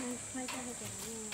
いっぱい食べてるね。